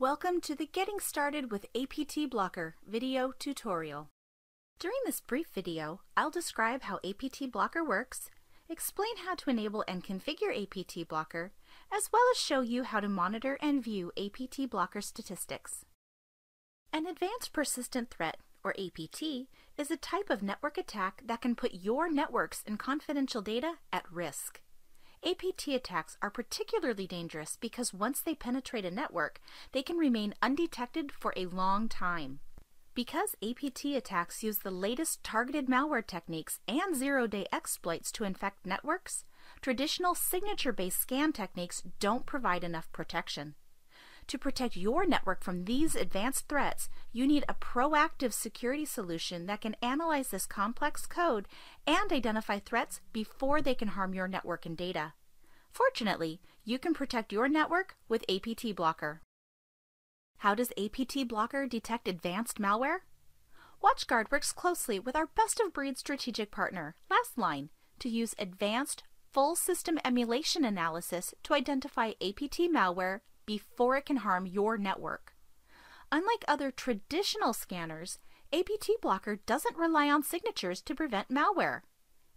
Welcome to the Getting Started with APT Blocker video tutorial. During this brief video, I'll describe how APT Blocker works, explain how to enable and configure APT Blocker, as well as show you how to monitor and view APT Blocker statistics. An Advanced Persistent Threat, or APT, is a type of network attack that can put your networks and confidential data at risk. APT attacks are particularly dangerous because once they penetrate a network, they can remain undetected for a long time. Because APT attacks use the latest targeted malware techniques and zero day exploits to infect networks, traditional signature based scan techniques don't provide enough protection. To protect your network from these advanced threats, you need a proactive security solution that can analyze this complex code and identify threats before they can harm your network and data. Fortunately, you can protect your network with APT Blocker. How does APT Blocker detect advanced malware? WatchGuard works closely with our best of breed strategic partner, Lastline, to use advanced full system emulation analysis to identify APT malware before it can harm your network. Unlike other traditional scanners, APT Blocker doesn't rely on signatures to prevent malware.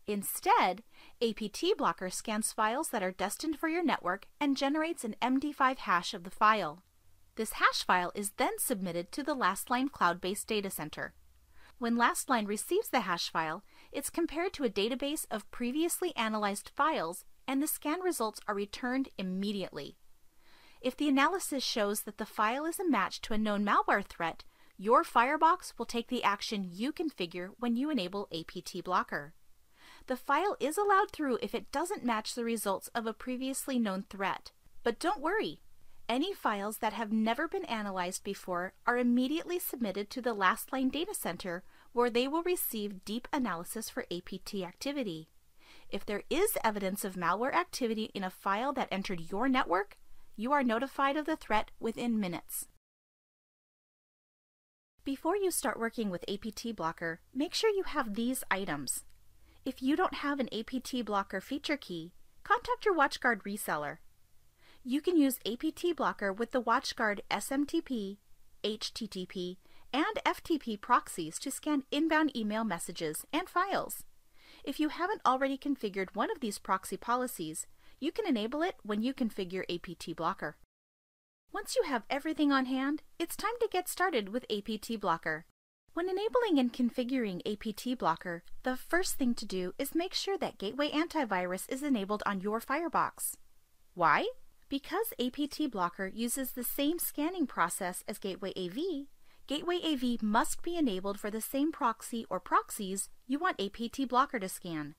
Instead, APT Blocker scans files that are destined for your network and generates an MD5 hash of the file. This hash file is then submitted to the Lastline cloud-based data center. When Lastline receives the hash file, it's compared to a database of previously analyzed files and the scan results are returned immediately. If the analysis shows that the file is a match to a known malware threat, your Firebox will take the action you configure when you enable APT Blocker. The file is allowed through if it doesn't match the results of a previously known threat. But don't worry. Any files that have never been analyzed before are immediately submitted to the Lastline data center where they will receive deep analysis for APT activity. If there is evidence of malware activity in a file that entered your network, you are notified of the threat within minutes. Before you start working with APT Blocker, make sure you have these items. If you don't have an APT Blocker feature key, contact your WatchGuard reseller. You can use APT Blocker with the WatchGuard SMTP, HTTP, and FTP proxies to scan inbound email messages and files. If you haven't already configured one of these proxy policies, you can enable it when you configure APT Blocker. Once you have everything on hand, it's time to get started with APT Blocker. When enabling and configuring APT Blocker, the first thing to do is make sure that Gateway Antivirus is enabled on your Firebox. Why? Because APT Blocker uses the same scanning process as Gateway AV, Gateway AV must be enabled for the same proxy or proxies you want APT Blocker to scan.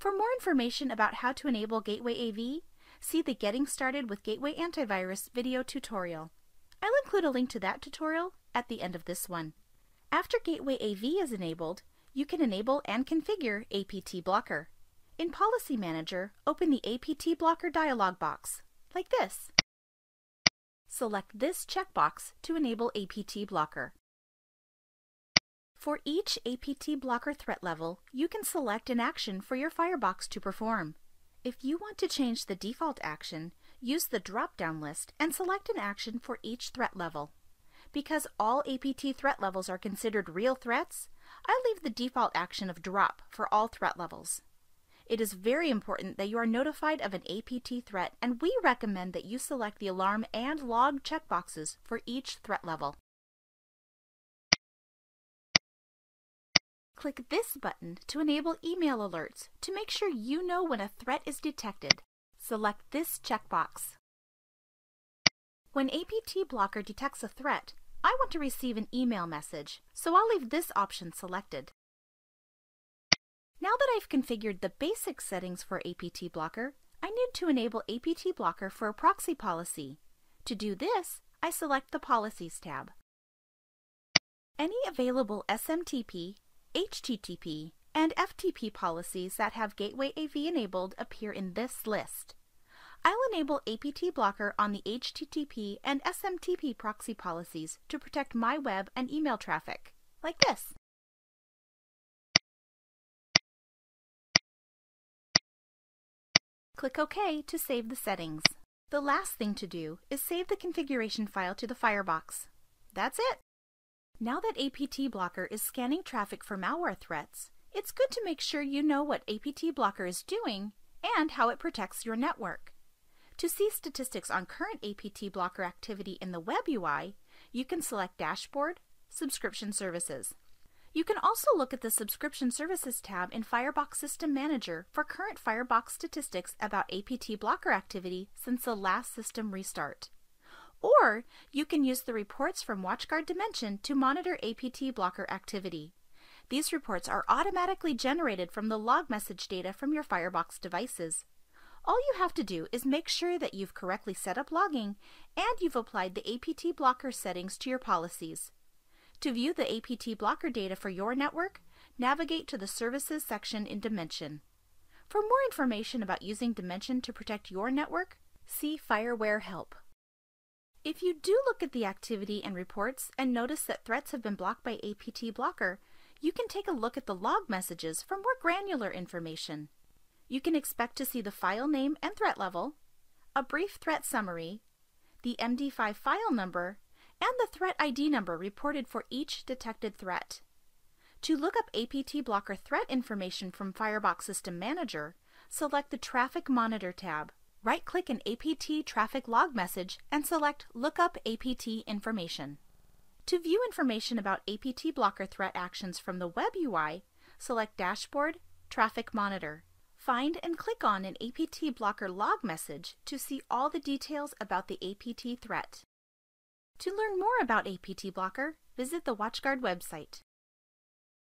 For more information about how to enable Gateway AV, see the Getting Started with Gateway Antivirus video tutorial. I'll include a link to that tutorial at the end of this one. After Gateway AV is enabled, you can enable and configure APT Blocker. In Policy Manager, open the APT Blocker dialog box, like this. Select this checkbox to enable APT Blocker. For each APT blocker threat level, you can select an action for your Firebox to perform. If you want to change the default action, use the drop-down list and select an action for each threat level. Because all APT threat levels are considered real threats, I leave the default action of drop for all threat levels. It is very important that you are notified of an APT threat and we recommend that you select the alarm and log checkboxes for each threat level. Click this button to enable email alerts to make sure you know when a threat is detected. Select this checkbox. When APT Blocker detects a threat, I want to receive an email message, so I'll leave this option selected. Now that I've configured the basic settings for APT Blocker, I need to enable APT Blocker for a proxy policy. To do this, I select the Policies tab. Any available SMTP HTTP, and FTP policies that have Gateway AV enabled appear in this list. I'll enable APT Blocker on the HTTP and SMTP proxy policies to protect my web and email traffic, like this. Click OK to save the settings. The last thing to do is save the configuration file to the Firebox. That's it! Now that APT Blocker is scanning traffic for malware threats, it's good to make sure you know what APT Blocker is doing and how it protects your network. To see statistics on current APT Blocker activity in the web UI, you can select Dashboard, Subscription Services. You can also look at the Subscription Services tab in Firebox System Manager for current Firebox statistics about APT blocker activity since the last system restart. Or you can use the reports from WatchGuard Dimension to monitor APT blocker activity. These reports are automatically generated from the log message data from your Firebox devices. All you have to do is make sure that you've correctly set up logging and you've applied the APT blocker settings to your policies. To view the APT blocker data for your network, navigate to the Services section in Dimension. For more information about using Dimension to protect your network, see Fireware Help. If you do look at the activity and reports and notice that threats have been blocked by APT Blocker, you can take a look at the log messages for more granular information. You can expect to see the file name and threat level, a brief threat summary, the MD5 file number, and the threat ID number reported for each detected threat. To look up APT Blocker threat information from Firebox System Manager, select the Traffic Monitor tab. Right-click an APT traffic log message and select Lookup APT Information. To view information about APT Blocker threat actions from the web UI, select Dashboard, Traffic Monitor. Find and click on an APT Blocker log message to see all the details about the APT threat. To learn more about APT Blocker, visit the WatchGuard website.